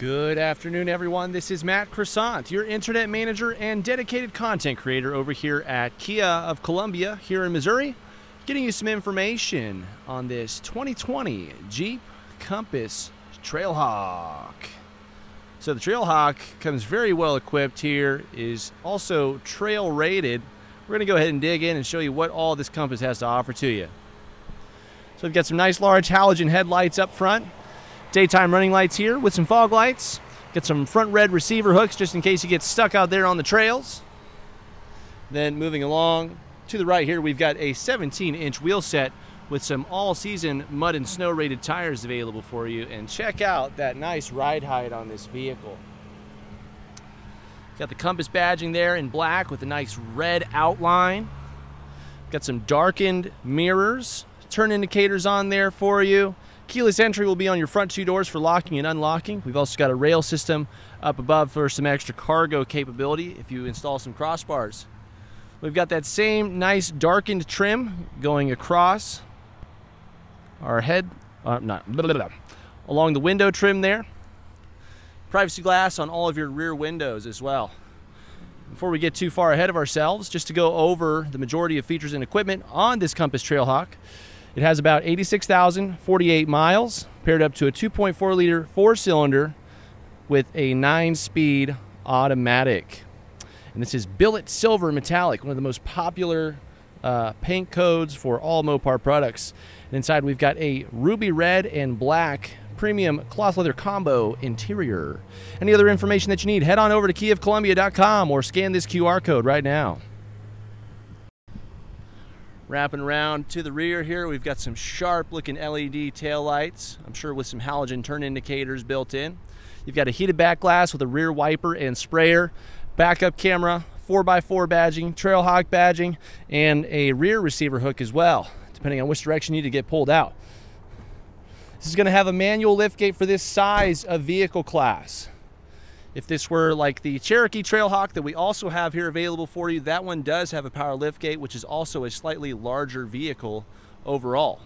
Good afternoon, everyone. This is Matt Croissant, your internet manager and dedicated content creator over here at Kia of Columbia here in Missouri, getting you some information on this 2020 Jeep Compass Trailhawk. So the Trailhawk comes very well equipped here, is also trail rated. We're going to go ahead and dig in and show you what all this Compass has to offer to you. So we've got some nice large halogen headlights up front, daytime running lights here with some fog lights. Get some front red receiver hooks just in case you get stuck out there on the trails. Then moving along to the right here, we've got a 17 inch wheel set with some all season mud and snow rated tires available for you. And check out that nice ride height on this vehicle. Got the compass badging there in black with a nice red outline. Got some darkened mirrors, turn indicators on there for you. Keyless entry will be on your front two doors for locking and unlocking. We've also got a rail system up above for some extra cargo capability if you install some crossbars. We've got that same nice darkened trim going across our head, uh, not blah, blah, blah, along the window trim there. Privacy glass on all of your rear windows as well. Before we get too far ahead of ourselves, just to go over the majority of features and equipment on this Compass Trailhawk. It has about 86,048 miles, paired up to a 2.4 liter four cylinder with a nine speed automatic. And this is billet silver metallic, one of the most popular uh, paint codes for all Mopar products. And inside we've got a ruby red and black premium cloth leather combo interior. Any other information that you need, head on over to kiaofcolumbia.com or scan this QR code right now. Wrapping around to the rear here, we've got some sharp looking LED tail lights. I'm sure with some halogen turn indicators built in. You've got a heated back glass with a rear wiper and sprayer, backup camera, 4x4 badging, Trailhawk badging, and a rear receiver hook as well, depending on which direction you need to get pulled out. This is going to have a manual liftgate for this size of vehicle class. If this were like the Cherokee Trailhawk that we also have here available for you, that one does have a power liftgate, which is also a slightly larger vehicle overall.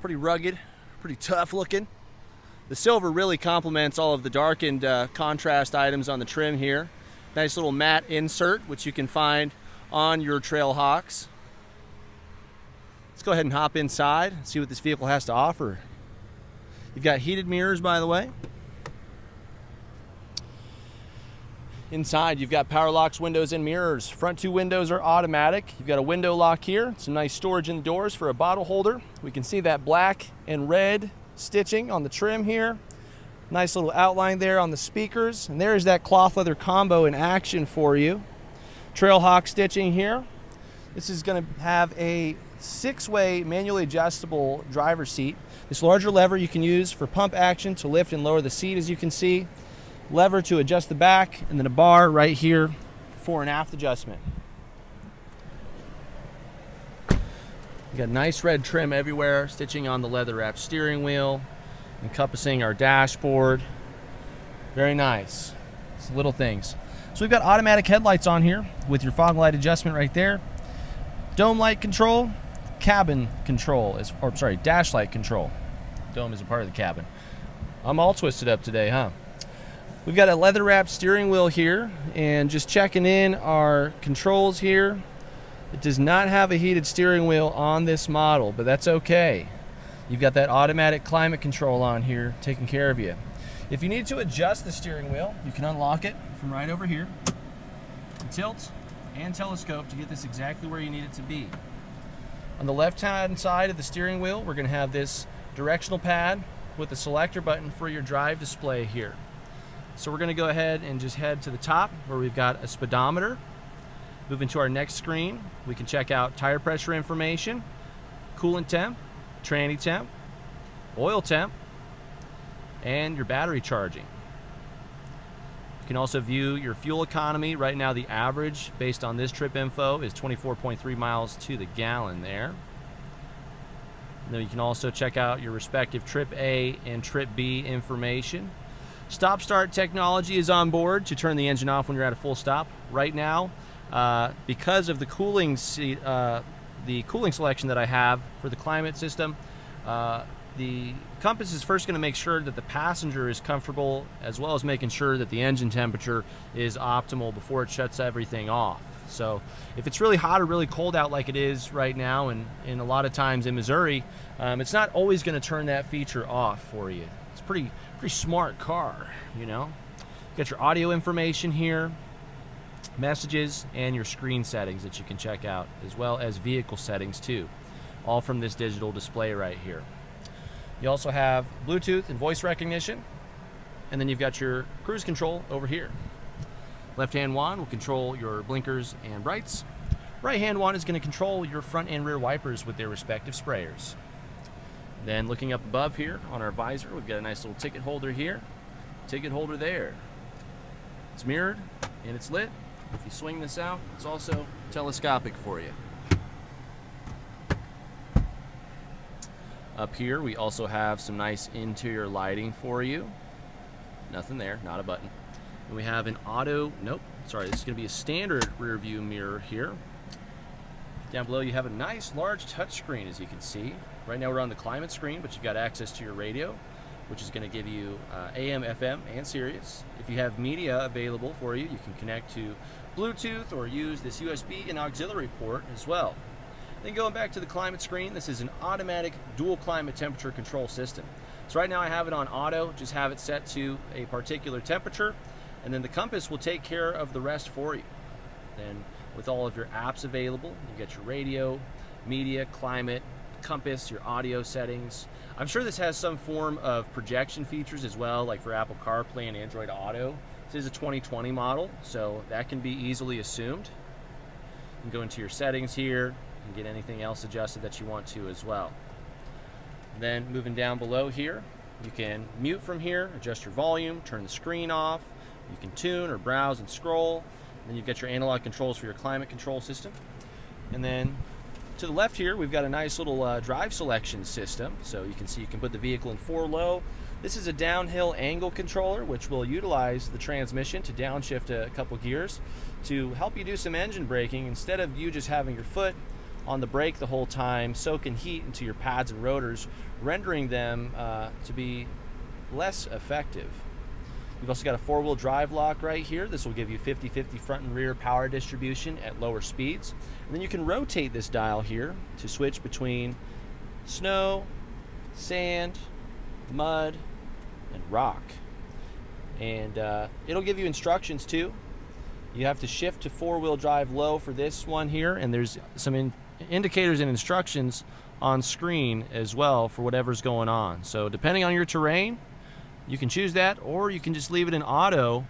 Pretty rugged, pretty tough looking. The silver really complements all of the darkened uh, contrast items on the trim here. Nice little matte insert, which you can find on your Trailhawks. Let's go ahead and hop inside and see what this vehicle has to offer. You've got heated mirrors, by the way. Inside, you've got power locks, windows, and mirrors. Front two windows are automatic. You've got a window lock here, some nice storage in the doors for a bottle holder. We can see that black and red stitching on the trim here. Nice little outline there on the speakers. And there's that cloth leather combo in action for you. Trailhawk stitching here. This is going to have a six-way manually adjustable driver seat. This larger lever you can use for pump action to lift and lower the seat as you can see. Lever to adjust the back and then a bar right here for an aft adjustment. You got nice red trim everywhere, stitching on the leather wrapped steering wheel, encompassing our dashboard. Very nice. It's little things. So we've got automatic headlights on here with your fog light adjustment right there. Dome light control, cabin control, is, or sorry, dash light control. Dome is a part of the cabin. I'm all twisted up today, huh? We've got a leather wrapped steering wheel here and just checking in our controls here. It does not have a heated steering wheel on this model, but that's okay. You've got that automatic climate control on here taking care of you. If you need to adjust the steering wheel, you can unlock it from right over here. Tilt and telescope to get this exactly where you need it to be. On the left hand side of the steering wheel, we're going to have this directional pad with the selector button for your drive display here. So we're going to go ahead and just head to the top where we've got a speedometer. Moving to our next screen, we can check out tire pressure information, coolant temp, tranny temp, oil temp, and your battery charging. You can also view your fuel economy. Right now, the average based on this trip info is 24.3 miles to the gallon there. And then you can also check out your respective trip A and trip B information. Stop start technology is on board to turn the engine off when you're at a full stop. Right now, uh, because of the cooling uh, the cooling selection that I have for the climate system, Uh, the compass is first going to make sure that the passenger is comfortable as well as making sure that the engine temperature is optimal before it shuts everything off. So if it's really hot or really cold out like it is right now and, and a lot of times in Missouri, um, it's not always going to turn that feature off for you. It's pretty pretty smart car, you know. You got your audio information here, messages, and your screen settings that you can check out, as well as vehicle settings too, all from this digital display right here. You also have Bluetooth and voice recognition, and then you've got your cruise control over here. Left hand one will control your blinkers and brights. Right hand one is going to control your front and rear wipers with their respective sprayers. Then looking up above here on our visor, we've got a nice little ticket holder here. Ticket holder there. It's mirrored and it's lit. If you swing this out, it's also telescopic for you. Up here, we also have some nice interior lighting for you. Nothing there, not a button. And we have an auto, nope, sorry, this is gonna be a standard rear view mirror here. Down below you have a nice large touchscreen as you can see. Right now we're on the climate screen, but you've got access to your radio, which is gonna give you uh, AM, FM, and Sirius. If you have media available for you, you can connect to Bluetooth or use this USB and auxiliary port as well. Then going back to the climate screen, this is an automatic dual climate temperature control system. So right now I have it on auto, just have it set to a particular temperature and then the compass will take care of the rest for you. Then with all of your apps available, you get your radio, media, climate, compass, your audio settings. I'm sure this has some form of projection features as well, like for Apple CarPlay and Android Auto. This is a 2020 model, so that can be easily assumed. You can go into your settings here and get anything else adjusted that you want to as well. Then moving down below here, you can mute from here, adjust your volume, turn the screen off, you can tune or browse and scroll. Then you've got your analog controls for your climate control system. And then to the left here, we've got a nice little uh, drive selection system. So you can see you can put the vehicle in four low. This is a downhill angle controller, which will utilize the transmission to downshift a couple gears to help you do some engine braking instead of you just having your foot on the brake the whole time, soaking heat into your pads and rotors, rendering them uh, to be less effective. You've also got a four-wheel drive lock right here. This will give you 50-50 front and rear power distribution at lower speeds. And then you can rotate this dial here to switch between snow, sand, mud, and rock. And uh, it'll give you instructions too. You have to shift to four-wheel drive low for this one here, and there's some in indicators and instructions on screen as well for whatever's going on. So depending on your terrain, you can choose that, or you can just leave it in auto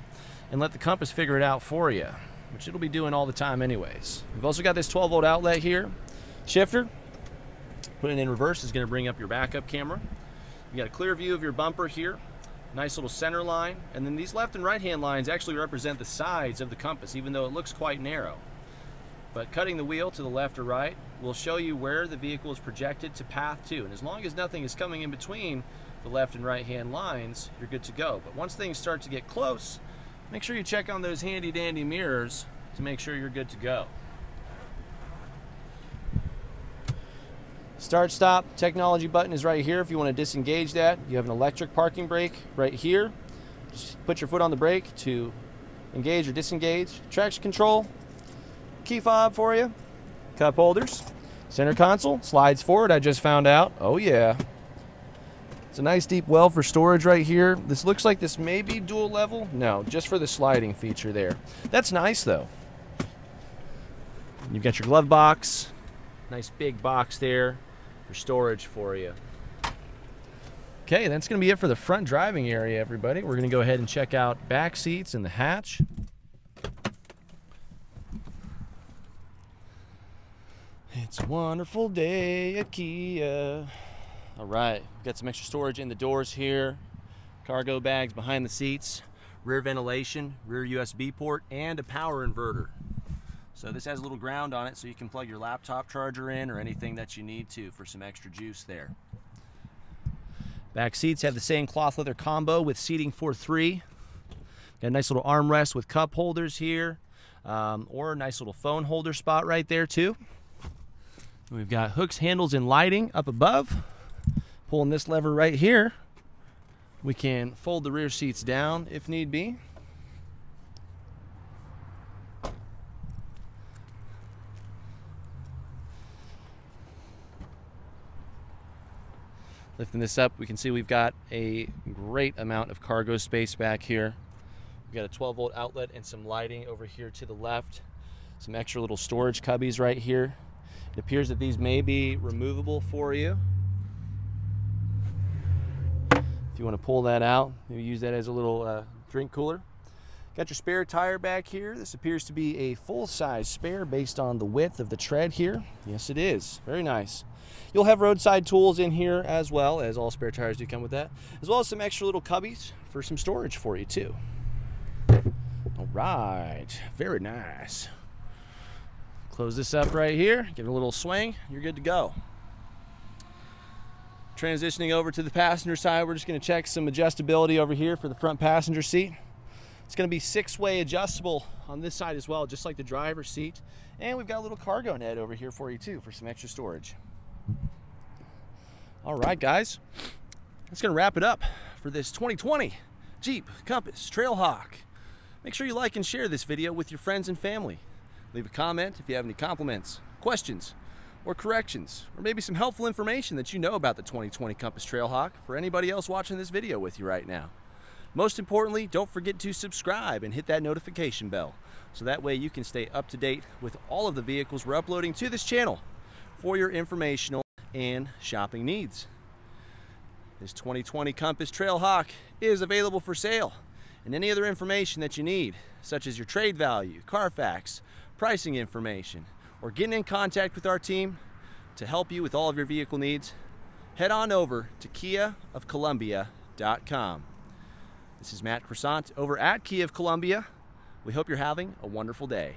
and let the compass figure it out for you, which it'll be doing all the time anyways. We've also got this 12 volt outlet here. Shifter, putting it in reverse is gonna bring up your backup camera. You got a clear view of your bumper here, nice little center line, and then these left and right hand lines actually represent the sides of the compass, even though it looks quite narrow. But cutting the wheel to the left or right will show you where the vehicle is projected to path to, and as long as nothing is coming in between, the left and right hand lines, you're good to go. But once things start to get close, make sure you check on those handy dandy mirrors to make sure you're good to go. Start stop technology button is right here if you want to disengage that. You have an electric parking brake right here. Just put your foot on the brake to engage or disengage. Traction control, key fob for you, cup holders, center console, slides forward I just found out. Oh yeah. It's a nice deep well for storage right here. This looks like this may be dual level. No, just for the sliding feature there. That's nice though. You've got your glove box. Nice big box there for storage for you. Okay, that's going to be it for the front driving area, everybody. We're going to go ahead and check out back seats and the hatch. It's a wonderful day at Kia. All right, we've got some extra storage in the doors here, cargo bags behind the seats, rear ventilation, rear USB port, and a power inverter. So this has a little ground on it so you can plug your laptop charger in or anything that you need to for some extra juice there. Back seats have the same cloth leather combo with seating for three. Got a nice little armrest with cup holders here, um, or a nice little phone holder spot right there too. We've got hooks, handles, and lighting up above. Pulling this lever right here, we can fold the rear seats down if need be. Lifting this up, we can see we've got a great amount of cargo space back here. We've got a 12 volt outlet and some lighting over here to the left. Some extra little storage cubbies right here. It appears that these may be removable for you. If you want to pull that out, maybe use that as a little uh, drink cooler. Got your spare tire back here. This appears to be a full-size spare based on the width of the tread here. Yes, it is. Very nice. You'll have roadside tools in here as well, as all spare tires do come with that, as well as some extra little cubbies for some storage for you too. All right, very nice. Close this up right here, give it a little swing, you're good to go. Transitioning over to the passenger side, we're just gonna check some adjustability over here for the front passenger seat. It's gonna be six-way adjustable on this side as well, just like the driver's seat. And we've got a little cargo net over here for you too, for some extra storage. All right, guys, that's gonna wrap it up for this 2020 Jeep Compass Trailhawk. Make sure you like and share this video with your friends and family. Leave a comment if you have any compliments, questions, or corrections, or maybe some helpful information that you know about the 2020 Compass Trailhawk for anybody else watching this video with you right now. Most importantly, don't forget to subscribe and hit that notification bell so that way you can stay up to date with all of the vehicles we're uploading to this channel for your informational and shopping needs. This 2020 Compass Trailhawk is available for sale and any other information that you need, such as your trade value, Carfax, pricing information, or getting in contact with our team to help you with all of your vehicle needs, head on over to kiaofcolumbia.com. This is Matt Croissant over at Kia of Columbia. We hope you're having a wonderful day.